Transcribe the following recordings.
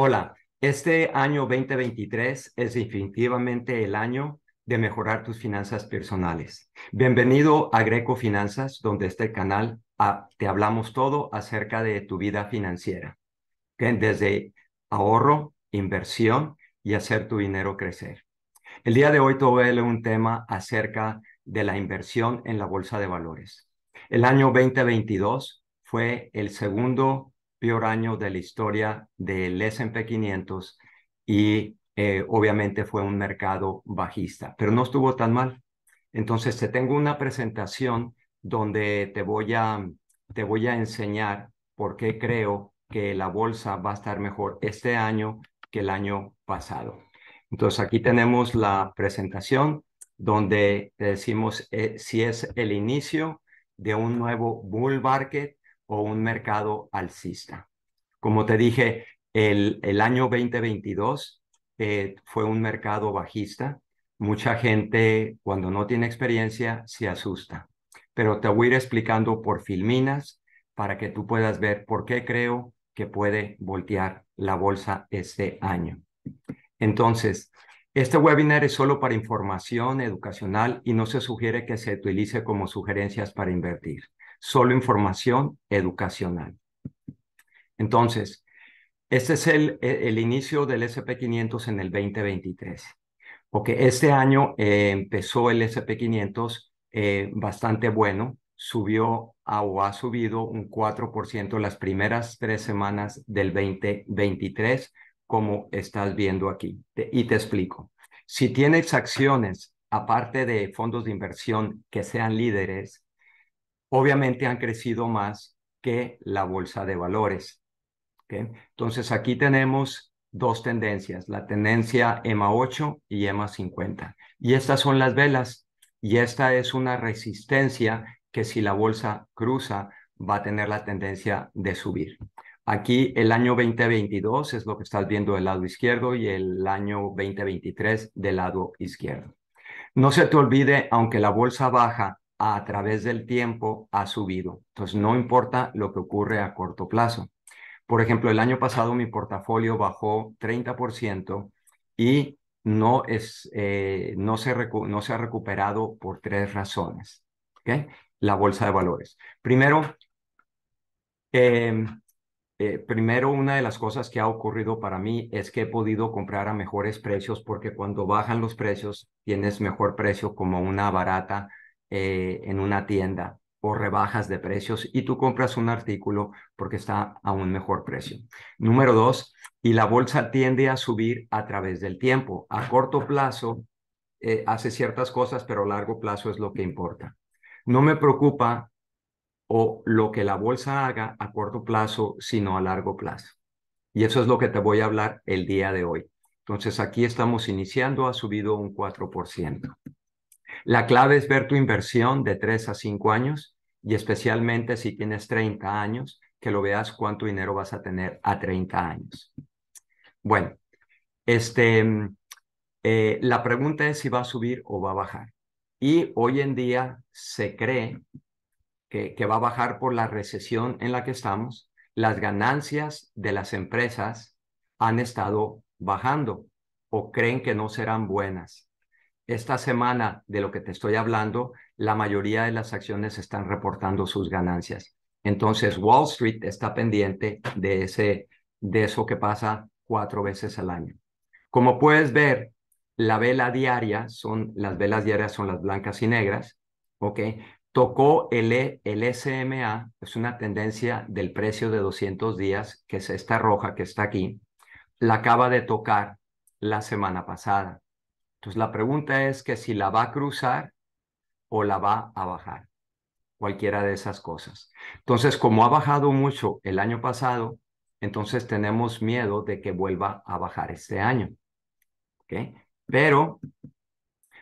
Hola, este año 2023 es definitivamente el año de mejorar tus finanzas personales. Bienvenido a Greco Finanzas, donde este canal ah, te hablamos todo acerca de tu vida financiera, desde ahorro, inversión y hacer tu dinero crecer. El día de hoy te voy un tema acerca de la inversión en la bolsa de valores. El año 2022 fue el segundo peor año de la historia del S&P 500 y eh, obviamente fue un mercado bajista, pero no estuvo tan mal. Entonces te tengo una presentación donde te voy a, te voy a enseñar por qué creo que la bolsa va a estar mejor este año que el año pasado. Entonces aquí tenemos la presentación donde te decimos eh, si es el inicio de un nuevo bull market o un mercado alcista. Como te dije, el, año 2022 eh, fue un mercado bajista. Mucha gente cuando no tiene experiencia se asusta, pero te voy a ir explicando por filminas para que tú puedas ver por qué creo que puede voltear la bolsa este año. Entonces, este webinar es solo para información educacional y no se sugiere que se utilice como sugerencias para invertir solo información educacional. Entonces, este es el, el inicio del SP500 en el 2023. Porque este año eh, empezó el SP500 eh, bastante bueno, subió o ha subido un 4% las primeras tres semanas del 2023, como estás viendo aquí. y te explico. Si tienes acciones, aparte de fondos de inversión que sean líderes, obviamente han crecido más que la bolsa de valores. Entonces aquí tenemos dos tendencias, la tendencia EMA 8 y EMA 50. Y estas son las velas y esta es una resistencia que si la bolsa cruza va a tener la tendencia de subir. Aquí el año 2022 es lo que estás viendo del lado izquierdo y el año 2023 del lado izquierdo. No se te olvide, aunque la bolsa baja, a través del tiempo ha subido. Entonces, no importa lo que ocurre a corto plazo. Por ejemplo, el año pasado mi portafolio bajó 30% y no, es, eh, no, se no se ha recuperado por tres razones. La bolsa de valores. Primero, em, eh, primero, una de las cosas que ha ocurrido para mí es que he podido comprar a mejores precios porque cuando bajan los precios tienes mejor precio como una barata eh, en una tienda o rebajas de precios y tú compras un artículo porque está a un mejor precio. Número dos, y la bolsa tiende a subir a través del tiempo. A corto plazo eh, hace ciertas cosas, pero a largo plazo es lo que importa. No me preocupa o lo que la bolsa haga a corto plazo, sino a largo plazo. Y eso es lo que te voy a hablar el día de hoy. Entonces aquí estamos iniciando, ha subido un 4%. La clave es ver tu inversión de 3 a 5 años y especialmente si tienes 30 años, que lo veas cuánto dinero vas a tener a 30 años. Bueno, este, eh, la pregunta es si va a subir o va a bajar. Y hoy en día se cree que, que va a bajar por la recesión en la que estamos. Las ganancias de las empresas han estado bajando o creen que no serán buenas esta semana de lo que te estoy hablando, la mayoría de las acciones están reportando sus ganancias. Entonces, Wall Street está pendiente de, ese, de eso que pasa cuatro veces al año. Como puedes ver, la vela diaria, son, las velas diarias son las blancas y negras, ¿ok? Tocó el, e, el SMA, es una tendencia del precio de 200 días, que es esta roja que está aquí, la acaba de tocar la semana pasada. Entonces la pregunta es que si la va a cruzar o la va a bajar, cualquiera de esas cosas. Entonces, como ha bajado mucho el año pasado, entonces tenemos miedo de que vuelva a bajar este año. ¿Ok? Pero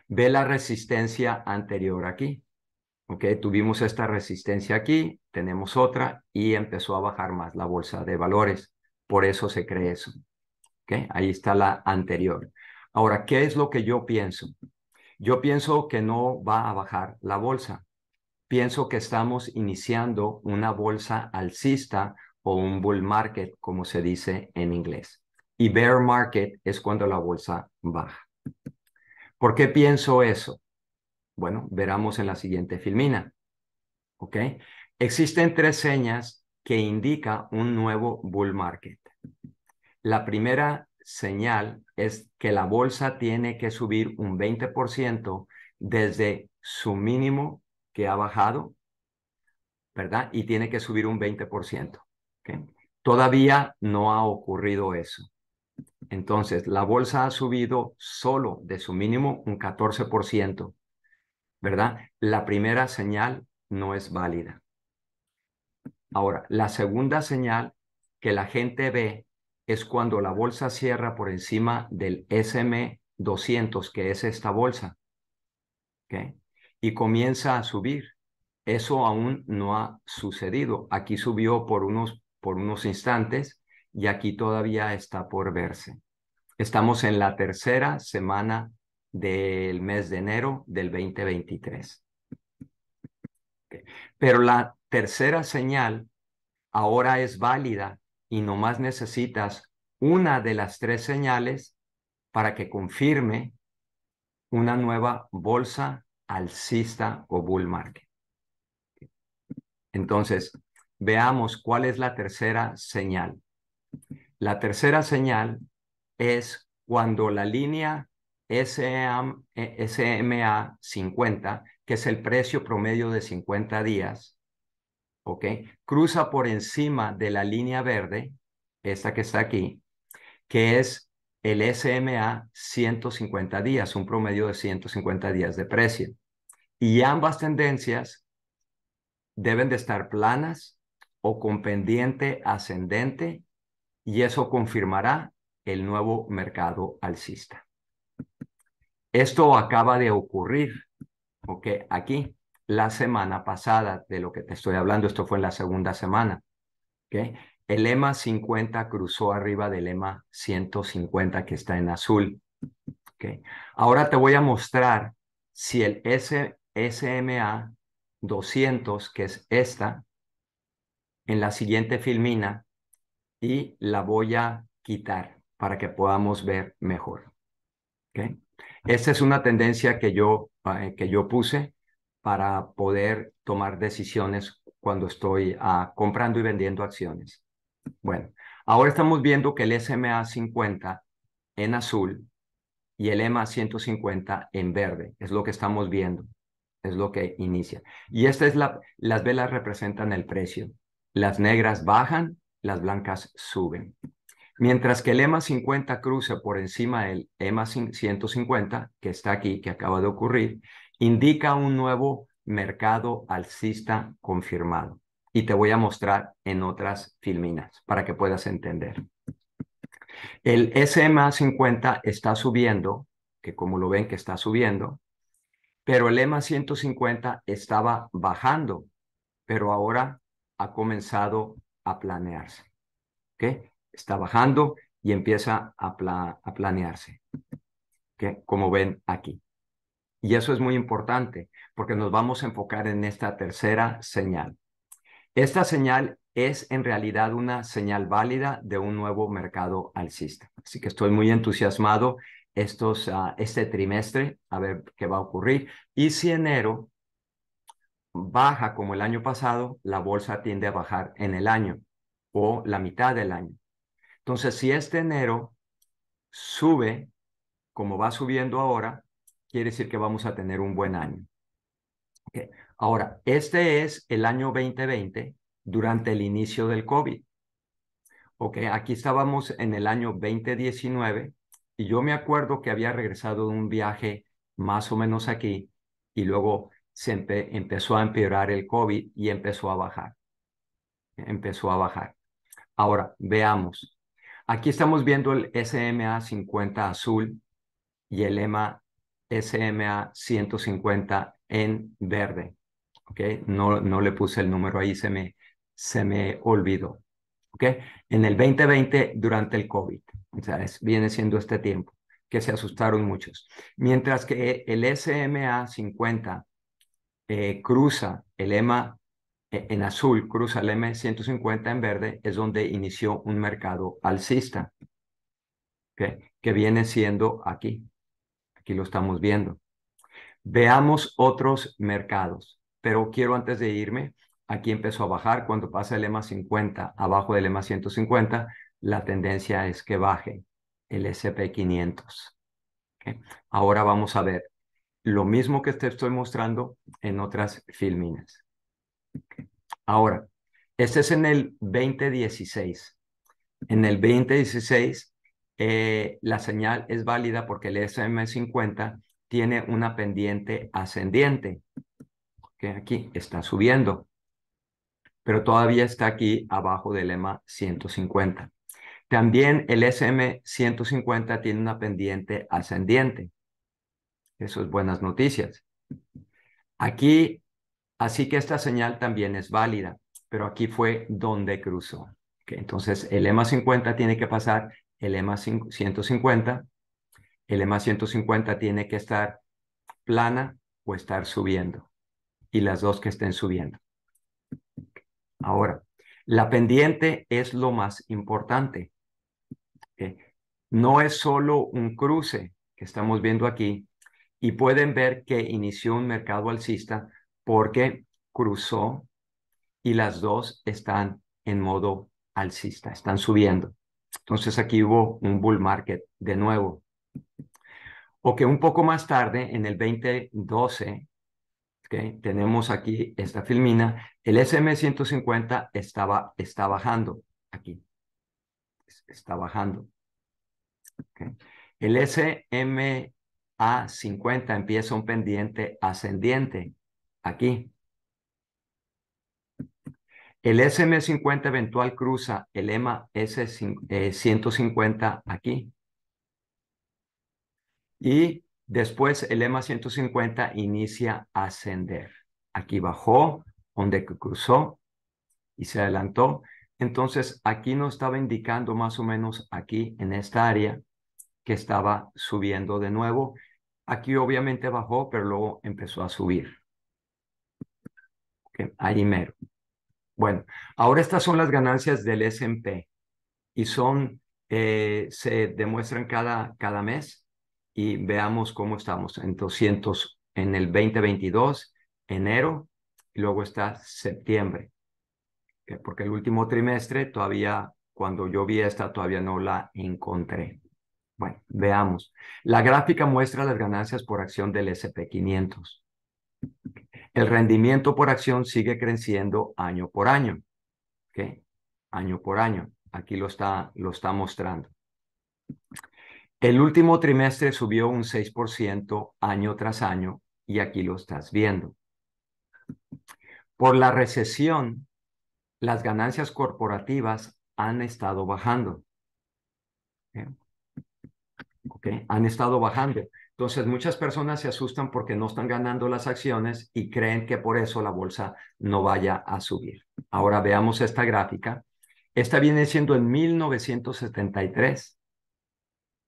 ve la resistencia anterior aquí. ¿Ok? Tuvimos esta resistencia aquí, tenemos otra y empezó a bajar más la bolsa de valores. Por eso se cree eso. ¿Ok? Ahí está la anterior. Ahora, ¿qué es lo que yo pienso? Yo pienso que no va a bajar la bolsa. Pienso que estamos iniciando una bolsa alcista o un bull market, como se dice en inglés. y bear market es cuando la bolsa baja. ¿Por qué pienso eso? Bueno, veremos en la siguiente filmina. ¿Ok? Existen tres señas que indican un nuevo bull market. La primera señal es que la bolsa tiene que subir un 20% desde su mínimo que ha bajado, ¿verdad? Y tiene que subir un 20%. Todavía no ha ocurrido eso. Entonces, la bolsa ha subido solo de su mínimo un 14%, ¿verdad? La primera señal no es válida. Ahora, la segunda señal que la gente ve es cuando la bolsa cierra por encima del SM200, que es esta bolsa, y comienza a subir. Eso aún no ha sucedido. Aquí subió por unos, por unos instantes y aquí todavía está por verse. Estamos en la tercera semana del mes de enero del 2023. Pero la tercera señal ahora es válida y nomás necesitas una de las tres señales para que confirme una nueva bolsa alcista o bull market. Entonces, veamos cuál es la tercera señal. La tercera señal es cuando la línea SMA, SMA 50, que es el precio promedio de 50 días, ¿ok? Cruza por encima de la línea verde, esta que está aquí, que es el SMA 150 días, un promedio de 150 días de precio. Y ambas tendencias deben de estar planas o con pendiente ascendente y eso confirmará el nuevo mercado alcista. Esto acaba de ocurrir, ¿ok? Aquí, la semana pasada de lo que te estoy hablando, esto fue en la segunda semana. El EMA 50 cruzó arriba del EMA 150 que está en azul. Ahora te voy a mostrar si el S SMA 200, que es esta, en la siguiente filmina, y la voy a quitar para que podamos ver mejor. Esta es una tendencia que yo, eh, que yo puse para poder tomar decisiones cuando estoy ah, comprando y vendiendo acciones. Bueno, ahora estamos viendo que el SMA 50 en azul y el EMA 150 en verde. Es lo que estamos viendo. Es lo que inicia. Y esta es la, las velas representan el precio. Las negras bajan las blancas suben. Mientras que el EMA 50 cruce por encima del EMA 150, que está aquí, que acaba de ocurrir, indica un nuevo mercado alcista confirmado. Y te voy a mostrar en otras filminas para que puedas entender. El SMA 50 está subiendo, que como lo ven que está subiendo, pero el EMA 150 estaba bajando, pero ahora ha comenzado a planearse. ¿Ok? Está bajando y empieza a, a planearse. ¿Ok? Como ven aquí. Y eso es muy importante porque nos vamos a enfocar en esta tercera señal. Esta señal es en realidad una señal válida de un nuevo mercado alcista. Así que estoy muy entusiasmado estos, uh, este trimestre a ver qué va a ocurrir. Y si enero baja como el año pasado, la bolsa tiende a bajar en el año o la mitad del año. Entonces, si este enero sube como va subiendo ahora, quiere decir que vamos a tener un buen año. Ahora, este es el año 2020 durante el inicio del COVID. Ok, aquí estábamos en el año 2019 y yo me acuerdo que había regresado de un viaje más o menos aquí y luego se empezó a empeorar el COVID y empezó a bajar. Empezó a bajar. Ahora, veamos. Aquí estamos viendo el SMA 50 azul y el EMA SMA 150 en verde. No, no le puse el número ahí, se me, se me olvidó. En el 2020, durante el COVID. O sea, viene siendo este tiempo que se asustaron muchos. Mientras que el SMA 50 eh, cruza el EMA eh, en azul, cruza el M150 en verde, es donde inició un mercado alcista. que viene siendo aquí. Aquí lo estamos viendo. Veamos otros mercados, pero quiero antes de irme, aquí empezó a bajar. Cuando pasa el EMA 50 abajo del EMA 150, la tendencia es que baje el SP500. Ahora vamos a ver lo mismo que te estoy mostrando en otras filminas. Ahora, este es en el 2016. En el 2016, eh, la señal es válida porque el SM50 tiene una pendiente ascendiente. que Aquí está subiendo, pero todavía está aquí abajo del EMA 150. También el SM150 tiene una pendiente ascendiente. Eso es buenas noticias. Aquí, así que esta señal también es válida, pero aquí fue donde cruzó. Entonces, el EMA 50 tiene que pasar el EMA 150. El EMA 150 tiene que estar plana o estar subiendo. Y las dos que estén subiendo. Ahora, la pendiente es lo más importante. No es solo un cruce que estamos viendo aquí, y pueden ver que inició un mercado alcista porque cruzó y las dos están en modo alcista, están subiendo. Entonces aquí hubo un bull market de nuevo. O que un poco más tarde, en el 2012, okay, tenemos aquí esta filmina, el SM150 estaba, está bajando aquí. Está bajando. Okay. El SM a50 empieza un pendiente ascendiente aquí. El SM50 eventual cruza el EMA S150 aquí. Y después el EMA 150 inicia a ascender. Aquí bajó, donde cruzó y se adelantó. Entonces aquí nos estaba indicando más o menos aquí en esta área que estaba subiendo de nuevo Aquí obviamente bajó, pero luego empezó a subir. ahí mero. Bueno, ahora estas son las ganancias del S&P y son, eh, se demuestran cada, cada mes y veamos cómo estamos en 200 en el 2022, enero, y luego está septiembre, porque el último trimestre todavía, cuando yo vi esta, todavía no la encontré. Bueno, veamos. La gráfica muestra las ganancias por acción del SP500. El rendimiento por acción sigue creciendo año por año. ¿Ok? Año por año. Aquí lo está, lo está mostrando. El último trimestre subió un 6% año tras año y aquí lo estás viendo. Por la recesión, las ganancias corporativas han estado bajando. Han estado bajando. Entonces, muchas personas se asustan porque no están ganando las acciones y creen que por eso la bolsa no vaya a subir. Ahora veamos esta gráfica. Esta viene siendo en 1973.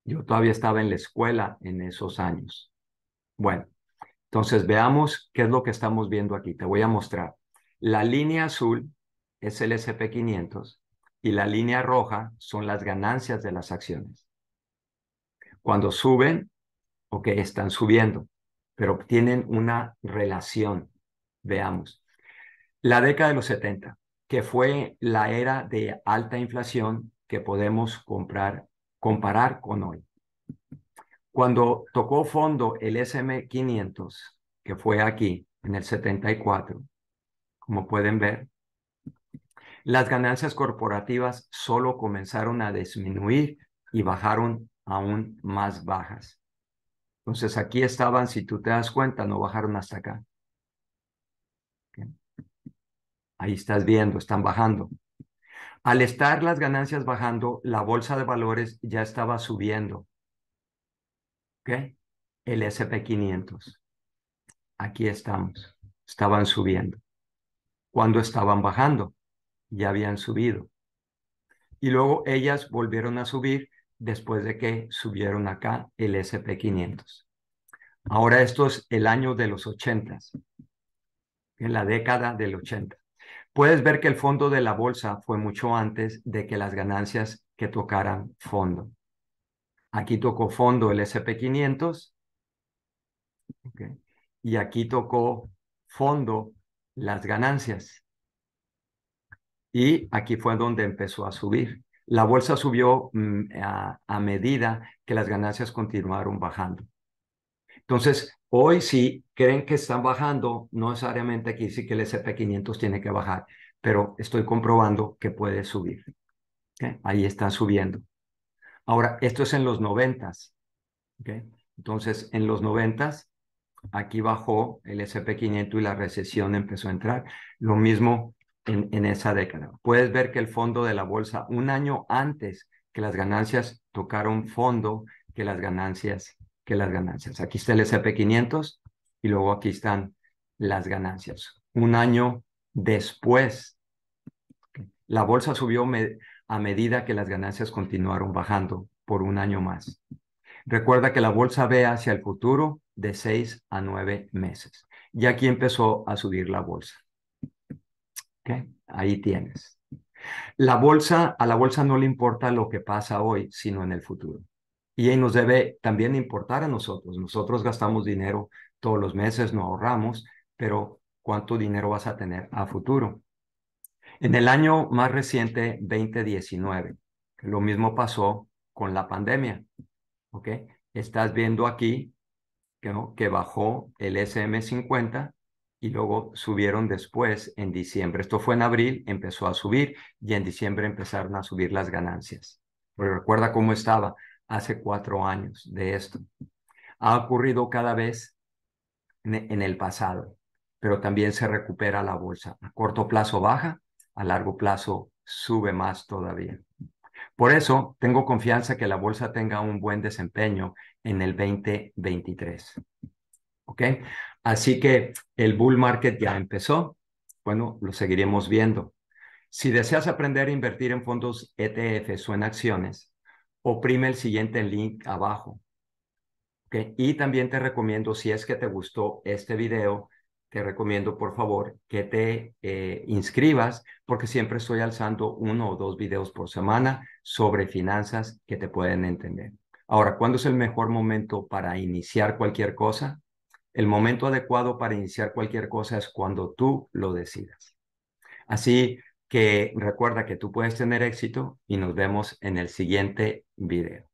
Yo todavía estaba en la escuela en esos años. Bueno, entonces veamos qué es lo que estamos viendo aquí. Te voy a mostrar. La línea azul es el SP500 y la línea roja son las ganancias de las acciones. Cuando suben, ok, están subiendo, pero tienen una relación. Veamos. La década de los 70, que fue la era de alta inflación que podemos comprar, comparar con hoy. Cuando tocó fondo el SM500, que fue aquí en el 74, como pueden ver, las ganancias corporativas solo comenzaron a disminuir y bajaron aún más bajas. Entonces aquí estaban, si tú te das cuenta, no bajaron hasta acá. Ahí estás viendo, están bajando. Al estar las ganancias bajando, la bolsa de valores ya estaba subiendo. ¿Ok? El SP500. Aquí estamos. Estaban subiendo. Cuando estaban bajando, ya habían subido. Y luego ellas volvieron a subir después de que subieron acá el SP500. Ahora esto es el año de los 80, en la década del 80. Puedes ver que el fondo de la bolsa fue mucho antes de que las ganancias que tocaran fondo. Aquí tocó fondo el SP500. Y aquí tocó fondo las ganancias. Y aquí fue donde empezó a subir. La bolsa subió mm, a, medida que las ganancias continuaron bajando. Entonces, hoy si creen que están bajando, no necesariamente aquí sí que el SP500 tiene que bajar, pero estoy comprobando que puede subir. Ahí están subiendo. Ahora, esto es en los noventas. Entonces, en los noventas, aquí bajó el SP500 y la recesión empezó a entrar. Lo mismo en, esa década. Puedes ver que el fondo de la bolsa, un año antes que las ganancias tocaron fondo, que las ganancias, que las ganancias. Aquí está el SP500 y luego aquí están las ganancias. Un año después, la bolsa subió a medida que las ganancias continuaron bajando por un año más. Recuerda que la bolsa ve hacia el futuro de seis a nueve meses. Y aquí empezó a subir la bolsa. Ahí tienes. La bolsa, a la bolsa no le importa lo que pasa hoy, sino en el futuro. Y nos debe también importar a nosotros. Nosotros gastamos dinero todos los meses, no ahorramos, pero ¿cuánto dinero vas a tener a futuro? En el año más reciente, 2019, lo mismo pasó con la pandemia. ¿Ok? Estás viendo aquí que bajó el SM50 y luego subieron después en diciembre. Esto fue en abril, empezó a subir y en diciembre empezaron a subir las ganancias. Recuerda cómo estaba hace cuatro años de esto. Ha ocurrido cada vez en el pasado, pero también se recupera la bolsa. A corto plazo baja, a largo plazo sube más todavía. Por eso tengo confianza que la bolsa tenga un buen desempeño en el 2023. ¿Ok? Así que el bull market ya empezó. Bueno, lo seguiremos viendo. Si deseas aprender a invertir en fondos ETFs o en acciones, oprime el siguiente link abajo. ¿Okay? Y también te recomiendo, si es que te gustó este video, te recomiendo por favor que te eh, inscribas porque siempre estoy alzando uno o dos videos por semana sobre finanzas que te pueden entender. Ahora, ¿cuándo es el mejor momento para iniciar cualquier cosa? El momento adecuado para iniciar cualquier cosa es cuando tú lo decidas. Así que recuerda que tú puedes tener éxito y nos vemos en el siguiente video.